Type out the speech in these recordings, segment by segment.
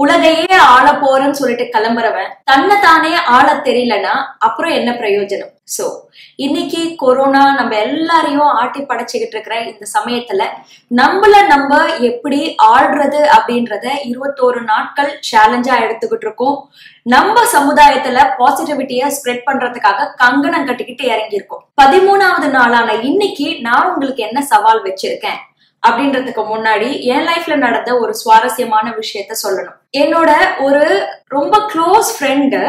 உலகையே ஆள போறேன்னு சொல்லிட்டு கிளம்புறவன் தன்னை தானே ஆள தெரியலனா அப்புறம் என்ன பிரயோஜனம்? சோ இன்னைக்கு கொரோனா நம்ம எல்லாரையும் ஆட்டி படைச்சுக்கிட்டு இருக்கிற இந்த சமயத்துல நம்மள நம்ம எப்படி ஆள்றது அப்படின்றத இருபத்தோரு நாட்கள் சேலஞ்சா எடுத்துக்கிட்டு இருக்கோம். நம்ம சமுதாயத்துல பாசிட்டிவிட்டிய ஸ்ப்ரெட் பண்றதுக்காக கங்கணம் கட்டிக்கிட்டு இறங்கியிருக்கோம். பதிமூணாவது நாளான இன்னைக்கு நான் உங்களுக்கு என்ன சவால் வச்சிருக்கேன்? அப்படின்றதுக்கு முன்னாடி என் லைஃப்ல நடந்த ஒரு சுவாரஸ்யமான விஷயத்த சொல்லணும். என்னோட ஒரு ரொம்ப க்ளோஸ் ஃப்ரெண்டு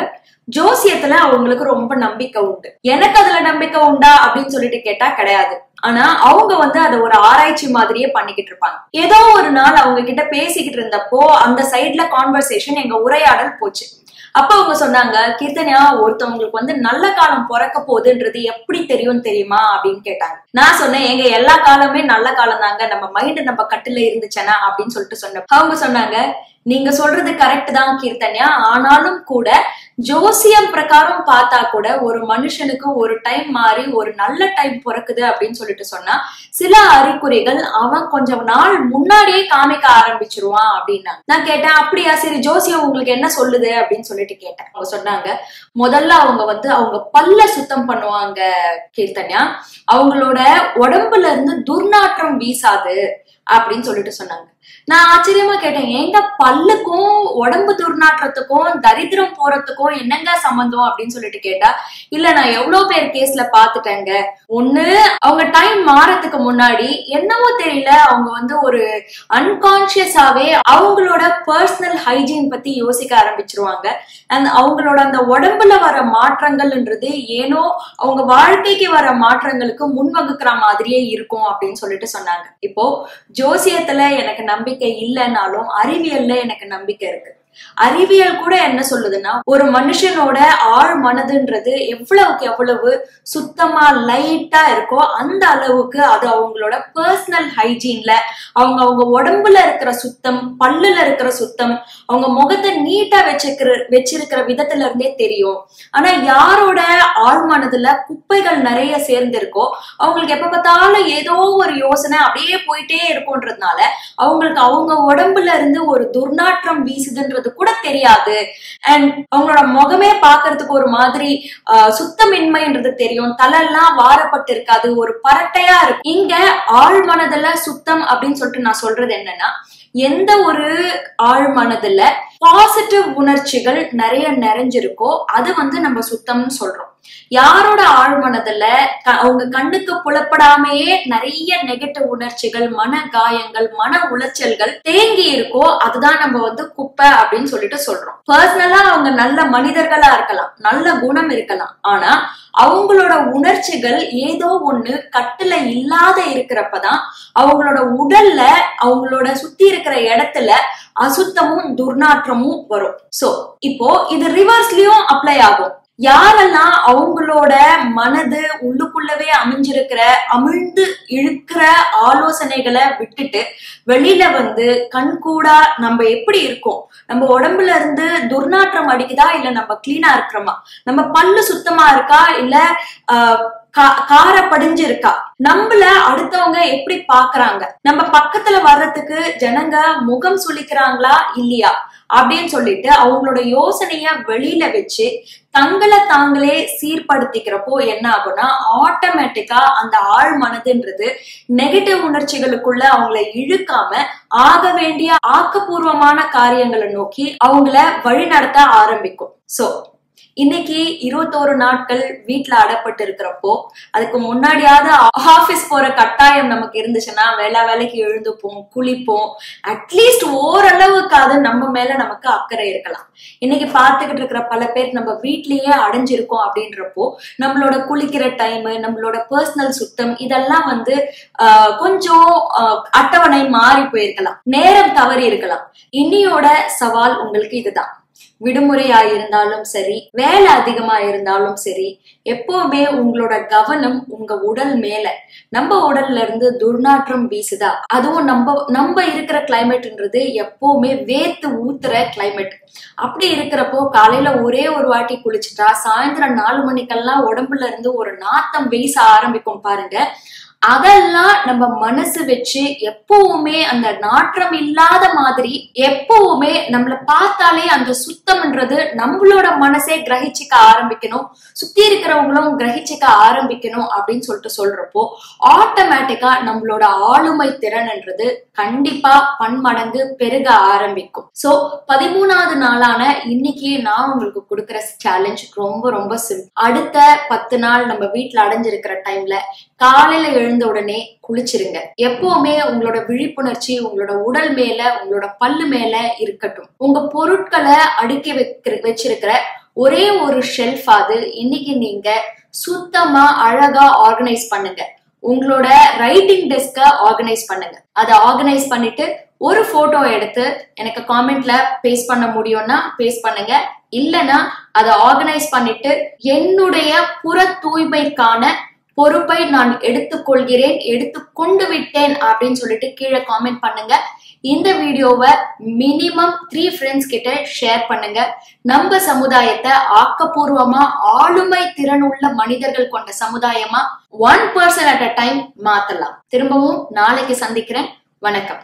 ஜோசியத்துல அவங்களுக்கு ரொம்ப நம்பிக்கை உண்டு. எனக்கு அதுல நம்பிக்கை உண்டா அப்படின்னு சொல்லிட்டு கேட்டா கிடையாது. ஆனா அவங்க வந்து அதை ஒரு ஆராய்ச்சி மாதிரியே பண்ணிக்கிட்டு இருப்பாங்க. ஏதோ ஒரு நாள் அவங்க கிட்ட பேசிக்கிட்டு இருந்தப்போ அந்த சைட்ல கான்வர்சேஷன் எங்க உரையாடல் போச்சு. அப்ப அவங்க சொன்னாங்க கீர்த்தனியா ஒருத்தவங்களுக்கு வந்து நல்ல காலம் பிறக்க போகுதுன்றது எப்படி தெரியும் தெரியுமா அப்படின்னு கேட்டாங்க. நான் சொன்னேன் எங்க எல்லா காலமே நல்ல காலம் தாங்க. நம்ம மைண்ட் நம்ம கட்டுல இருந்துச்சனா? அப்படின்னு சொல்லிட்டு சொன்னேன். அவங்க சொன்னாங்க நீங்க சொல்றது கரெக்ட் தான் கீர்த்தனையா ஆனாலும் கூட ஜோசியம் பிரகாரம் பார்த்தா கூட ஒரு மனுஷனுக்கு ஒரு டைம் மாறி ஒரு நல்ல டைம் பிறக்குது அப்படின்னு சொல்லிட்டு சொன்னா சில அறிகுறிகள் அவன் கொஞ்சம் நாள் முன்னாடியே காமிக்க ஆரம்பிச்சிருவான் அப்படின்னா. நான் கேட்டேன் அப்படியா? சரி ஜோசியம் உங்களுக்கு என்ன சொல்லுது? அப்படின்னு சொல்லிட்டு கேட்டேன். அவங்க சொன்னாங்க முதல்ல அவங்க வந்து அவங்க பல்ல சுத்தம் பண்ணுவாங்க கீர்த்தன்யா. அவங்களோட உடம்புல இருந்து துர்நாற்றம் வீசாது. அப்படின்னு சொல்லிட்டு சொன்னாங்க. நான் ஆச்சரியமா கேட்டேன் எங்க பல்லுக்கும் உடம்பு துர்நாற்றத்துக்கும் தரித்திரம் போறதுக்கும் என்னங்க சம்பந்தம் அப்படின்னு சொல்லிட்டு கேட்டா இல்ல நான் எவ்வளவு பேர் கேஸ்ல பாத்துட்டேங்க ஒண்ணு அவங்க டைம் மாறதுக்கு முன்னாடி என்னவோ தெரியல அவங்க வந்து ஒரு அன்கான்சியஸாவே அவங்களோட பர்சனல் ஹைஜீன் பத்தி யோசிக்க ஆரம்பிச்சிருவாங்க. அண்ட் அவங்களோட அந்த உடம்புல வர மாற்றங்கள்ன்றது ஏனோ அவங்க வாழ்க்கைக்கு வர மாற்றங்களுக்கு முன்வகுக்கிற மாதிரியே இருக்கும் அப்படின்னு சொல்லிட்டு சொன்னாங்க. இப்போ ஜோசியத்துல எனக்கு நம்பிக்கை இல்லைனாலும் அறிவியல்ல எனக்கு நம்பிக்கை இருக்கு. அறிவியல் கூட என்ன சொல்லுதுன்னா ஒரு மனுஷனோட ஆழ் மனதுன்றது எவ்வளவுக்கு எவ்வளவு சுத்தமா லைட்டா இருக்கோ அந்த அளவுக்கு அது அவங்களோட பர்சனல் ஹைஜீன்ல அவங்க அவங்க உடம்புல இருக்கிற சுத்தம் பல்லுல இருக்கிற சுத்தம் அவங்க முகத்தை நீட்டா வச்சிருக்கிற வச்சிருக்கிற விதத்துல இருந்தே தெரியும். ஆனா யாரோட ஆழ் மனதுல குப்பைகள் நிறைய சேர்ந்திருக்கோ அவங்களுக்கு எப்ப பார்த்தாலும் ஏதோ ஒரு யோசனை அப்படியே போயிட்டே இருக்கும்ன்றதுனால அவங்களுக்கு அவங்க உடம்புல இருந்து ஒரு துர்நாற்றம் வீசுதுன்றது கூட தெரியாது. அண்ட் அவங்களோட முகமே பாக்குறதுக்கு ஒரு மாதிரி சுத்தமின்மைன்றது தெரியும். தலையெல்லாம் வாரப்பட்டு இருக்காது ஒரு பரட்டையா இருக்கு. இங்க ஆழ் மனதுல சுத்தம் அப்படின்னு சொல்லிட்டு நான் சொல்றது என்னன்னா எந்த ஒரு ஆழ் மனதுல பாசிட்டிவ் உணர்ச்சிகள் நிறைய நிறைஞ்சிருக்கோ அது வந்து நம்ம சுத்தம்னு சொல்றோம். யாரோட ஆழ் மனதுல அவங்க கண்ணுக்கு புலப்படாமையே நிறைய நெகட்டிவ் உணர்ச்சிகள் மன காயங்கள் மன உளைச்சல்கள் தேங்கி இருக்கோ அதுதான் நம்ம வந்து குப்பை அப்படின்னு சொல்லிட்டு சொல்றோம். பர்சனலா அவங்க நல்ல மனிதர்களா இருக்கலாம் நல்ல குணம் இருக்கலாம். ஆனா அவங்களோட உணர்ச்சிகள் ஏதோ ஒண்ணு கட்டுல இல்லாத இருக்கிறப்பதான் அவங்களோட உடல்ல அவங்களோட சுத்தி இருக்கிற இடத்துல அசுத்தமும் துர்நாற்றமும் வரும். சோ இப்போ இது ரிவர்ஸ்லயும் அப்ளை ஆகும். யாரெல்லாம் அவங்களோட மனது உள்ளுக்குள்ளவே அமைஞ்சிருக்கிற அமிழ்ந்து இழுக்கிற ஆலோசனைகளை விட்டுட்டு வெளியில வந்து கண்கூடா நம்ம எப்படி இருக்கோம்? நம்ம உடம்புல இருந்து துர்நாற்றம் அடிக்குதா? இல்ல நம்ம கிளீனா இருக்கிறோமா? நம்ம பல்லு சுத்தமா இருக்கா? இல்ல ஆஹ், கார படிஞ்சு இருக்கா நம்மள அடுத்தவங்க எப்படி பாக்குறாங்க? நம்ம பக்கத்துல வர்றதுக்கு ஜனங்க முகம் சுளிக்கிறாங்களா இல்லையா? அப்படின்னு சொல்லிட்டு அவங்களோட யோசனைய வெளியில வச்சு தங்களை தாங்களே சீர்படுத்திக்கிறப்போ என்ன ஆகும்னா ஆட்டோமேட்டிக்கா அந்த ஆழ் மனதுன்றது நெகட்டிவ் உணர்ச்சிகளுக்குள்ள அவங்கள இழுக்காம ஆக வேண்டிய ஆக்கப்பூர்வமான காரியங்களை நோக்கி அவங்கள வழிநடத்த ஆரம்பிக்கும். சோ இன்னைக்கு இருபத்தோரு நாட்கள் வீட்டுல அடப்பட்டு இருக்கிறப்போ அதுக்கு முன்னாடியாவது ஆபீஸ் போற கட்டாயம் நமக்கு இருந்துச்சுன்னா வேலை வேலைக்கு எழுந்துப்போம் குளிப்போம். அட்லீஸ்ட் ஓரளவுக்காவது நம்ம மேல நமக்கு அக்கறை இருக்கலாம். இன்னைக்கு பார்த்துக்கிட்டு இருக்கிற பல பேர் நம்ம வீட்லயே அடைஞ்சிருக்கோம் அப்படின்றப்போ நம்மளோட குளிக்கிற டைம் நம்மளோட பர்சனல் சுத்தம் இதெல்லாம் வந்து ஆஹ், கொஞ்சம் அட்டவணை மாறி போயிருக்கலாம். நேரம் தவறி இருக்கலாம். இன்னியோட சவால் உங்களுக்கு இதுதான். விடுமுறையா இருந்தாலும் சரி வேலை அதிகமா இருந்தாலும் சரி எப்பவுமே உங்களோட கவனம் உங்க உடல் மேல. நம்ம உடல்ல இருந்து துர்நாற்றம் வீசுதா? அதுவும் நம்ம நம்ம இருக்கிற கிளைமேட்ன்றது எப்பவுமே வேத்து ஊத்துற கிளைமேட் அப்படி இருக்கிறப்போ காலையில ஒரே ஒரு வாட்டி குளிச்சுட்டா சாயந்தரம் நாலு மணிக்கெல்லாம் உடம்புல இருந்து ஒரு நாத்தம் வீச ஆரம்பிக்கும் பாருங்க. அதெல்லாம் நம்ம மனசு வச்சு எப்பவுமே அந்த நாற்றம் இல்லாத மாதிரி எப்பவுமே நம்மளை பார்த்தாலே அந்த சுத்தம்ன்றது நம்மளோட மனசே கிரகிச்சிக்க ஆரம்பிக்கணும். சுத்தி இருக்கிறவங்களும் கிரகிச்சிக்க ஆரம்பிக்கணும் அப்படின்னு சொல்லிட்டு சொல்றப்போ ஆட்டோமேட்டிக்கா நம்மளோட ஆளுமை திறன்ன்றது கண்டிப்பா பன்மடங்கு பெருக ஆரம்பிக்கும். சோ பதிமூணாவது நாளான இன்னைக்கு நான் உங்களுக்கு கொடுக்குற சேலஞ்ச் ரொம்ப ரொம்ப சிம்பிள் அடுத்த பத்து நாள் நம்ம வீட்டுல அடைஞ்சிருக்கிற டைம்ல காலையில எழுந்த உடனே குளிச்சிருங்க. எப்பவுமே உங்களோட விழிப்புணர்ச்சி உங்களோட உடல் மேல உங்களோட பல்லு மேல இருக்கட்டும். உங்க பொருட்களை அடுக்கி வைக்கிற வச்சிருக்கிற ஒரே ஒரு ஷெல்ஃப் அது இன்னைக்கு நீங்க சுத்தமா அழகா ஆர்கனைஸ் பண்ணுங்க. உங்களோட ரைட்டிங் டெஸ்க ஆர்கனைஸ் பண்ணுங்க. அதை ஆர்கனைஸ் பண்ணிட்டு ஒரு போட்டோ எடுத்து எனக்கு காமெண்ட்ல பேஸ்ட் பண்ண முடியும்னா பேஸ்ட் பண்ணுங்க. இல்லனா அதை ஆர்கனைஸ் பண்ணிட்டு என்னுடைய புற தூய்மைக்கான பொறுப்பை நான் எடுத்துக்கொள்கிறேன் எடுத்து கொண்டு விட்டேன் அப்படின்னு சொல்லிட்டு கீழே காமெண்ட் பண்ணுங்க. இந்த வீடியோவை மினிமம் த்ரீ ஃப்ரெண்ட்ஸ் கிட்ட ஷேர் பண்ணுங்க. நம்ம சமுதாயத்தை ஆக்கப்பூர்வமா ஆளுமை திறன் உள்ள மனிதர்கள் கொண்ட சமுதாயமா one person at a time மாத்தலாம். திரும்பவும் நாளைக்கு சந்திக்கிறேன். வணக்கம்.